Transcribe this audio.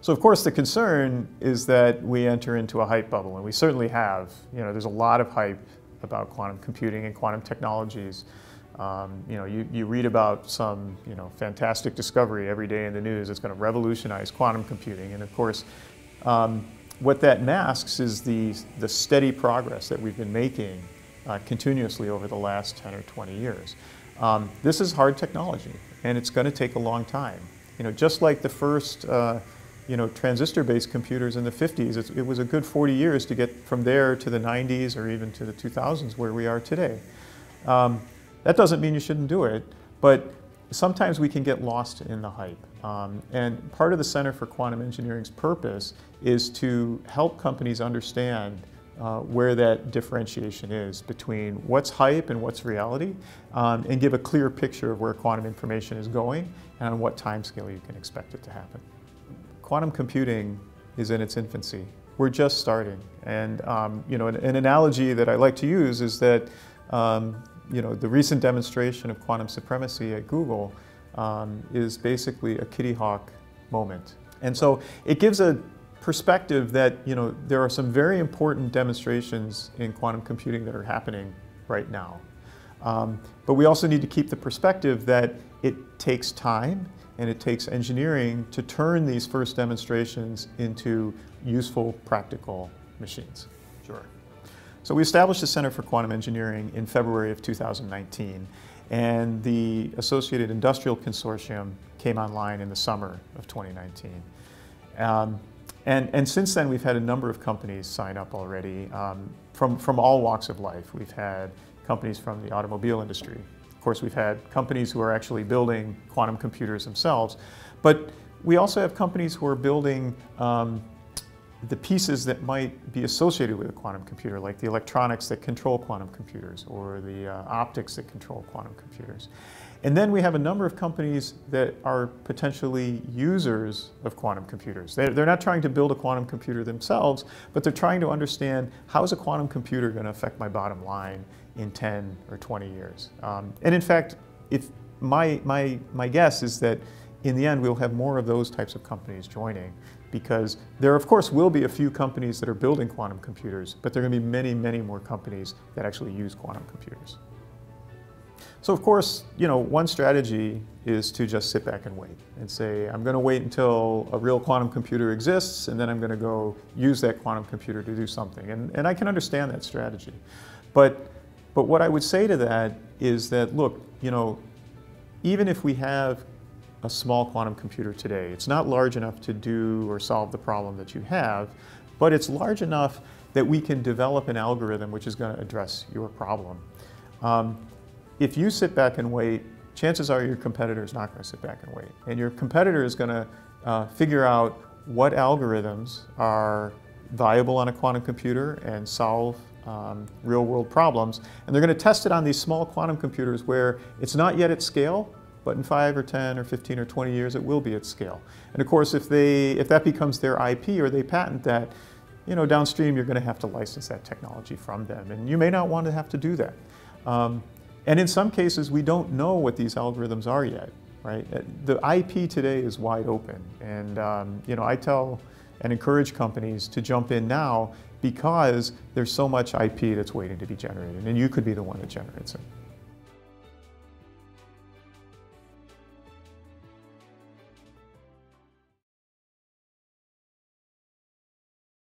So of course the concern is that we enter into a hype bubble, and we certainly have. You know, there's a lot of hype about quantum computing and quantum technologies. Um, you know, you, you read about some, you know, fantastic discovery every day in the news that's going to revolutionize quantum computing. And of course, um, what that masks is the, the steady progress that we've been making uh, continuously over the last 10 or 20 years. Um, this is hard technology, and it's going to take a long time. You know, just like the first, uh, you know, transistor-based computers in the 50s, it was a good 40 years to get from there to the 90s or even to the 2000s where we are today. Um, that doesn't mean you shouldn't do it, but sometimes we can get lost in the hype. Um, and part of the Center for Quantum Engineering's purpose is to help companies understand uh, where that differentiation is between what's hype and what's reality, um, and give a clear picture of where quantum information is going and on what timescale you can expect it to happen. Quantum computing is in its infancy. We're just starting. And um, you know, an, an, analogy that I like to use is that um, you know, the recent demonstration of quantum supremacy at Google um, is basically a Kitty Hawk moment. And so it gives a perspective that, you know, there are some very important demonstrations in quantum computing that are happening right now. Um, but we also need to keep the perspective that it takes time and it takes engineering to turn these first demonstrations into useful, practical machines. Sure. So we established the Center for Quantum Engineering in February of 2019, and the Associated Industrial Consortium came online in the summer of 2019. Um, and, and since then, we've had a number of companies sign up already um, from, from all walks of life. We've had companies from the automobile industry. Of course, we've had companies who are actually building quantum computers themselves. But we also have companies who are building um, the pieces that might be associated with a quantum computer, like the electronics that control quantum computers or the uh, optics that control quantum computers. And then we have a number of companies that are potentially users of quantum computers. They're, not trying to build a quantum computer themselves, but they're trying to understand how is a quantum computer going to affect my bottom line in 10 or 20 years. Um, and in fact, if my, my, my guess is that in the end, we'll have more of those types of companies joining because there, of course, will be a few companies that are building quantum computers, but there are going to be many, many more companies that actually use quantum computers. So of course, you know, one strategy is to just sit back and wait and say, I'm going to wait until a real quantum computer exists, and then I'm going to go use that quantum computer to do something. And, and I can understand that strategy. But, but what I would say to that is that, look, you know, even if we have a small quantum computer today. It's not large enough to do or solve the problem that you have, but it's large enough that we can develop an algorithm which is going to address your problem. Um, if you sit back and wait, chances are your competitor is not going to sit back and wait. And your competitor is going to uh, figure out what algorithms are viable on a quantum computer and solve um, real world problems. And they're going to test it on these small quantum computers where it's not yet at scale, but in 5 or 10 or 15 or 20 years it will be at scale. And of course if, they, if that becomes their IP or they patent that, you know, downstream you're going to have to license that technology from them and you may not want to have to do that. Um, and in some cases we don't know what these algorithms are yet, right? Uh, the IP today is wide open and, um, you know, I tell and encourage companies to jump in now because there's so much IP that's waiting to be generated and you could be the one that generates it.